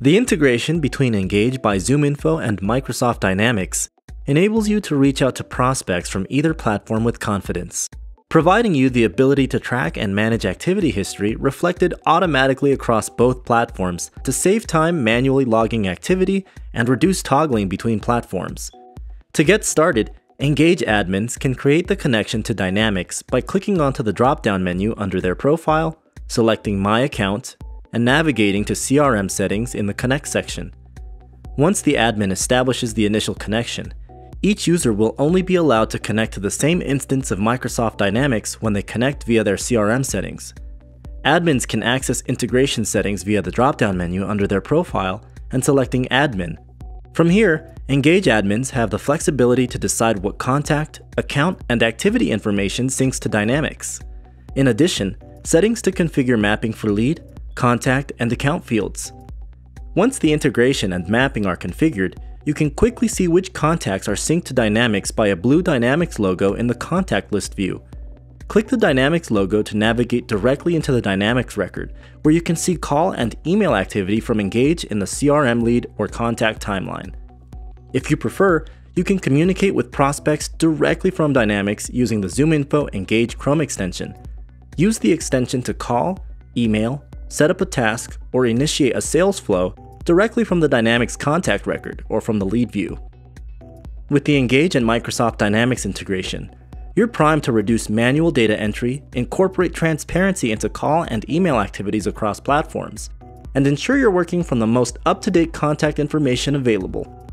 The integration between Engage by ZoomInfo and Microsoft Dynamics enables you to reach out to prospects from either platform with confidence, providing you the ability to track and manage activity history reflected automatically across both platforms to save time manually logging activity and reduce toggling between platforms. To get started, Engage admins can create the connection to Dynamics by clicking onto the drop-down menu under their profile, selecting My Account, and navigating to CRM settings in the Connect section. Once the admin establishes the initial connection, each user will only be allowed to connect to the same instance of Microsoft Dynamics when they connect via their CRM settings. Admins can access integration settings via the drop-down menu under their profile and selecting Admin. From here, Engage admins have the flexibility to decide what contact, account, and activity information syncs to Dynamics. In addition, settings to configure mapping for lead, contact, and account fields. Once the integration and mapping are configured, you can quickly see which contacts are synced to Dynamics by a blue Dynamics logo in the contact list view. Click the Dynamics logo to navigate directly into the Dynamics record, where you can see call and email activity from Engage in the CRM lead or contact timeline. If you prefer, you can communicate with prospects directly from Dynamics using the ZoomInfo Engage Chrome extension. Use the extension to call, email, set up a task, or initiate a sales flow directly from the Dynamics contact record or from the lead view. With the Engage and Microsoft Dynamics integration, you're primed to reduce manual data entry, incorporate transparency into call and email activities across platforms, and ensure you're working from the most up-to-date contact information available